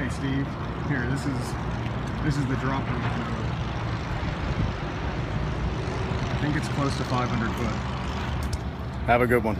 Hey Steve, here, this is this is the drop in. I think it's close to 500 foot. Have a good one.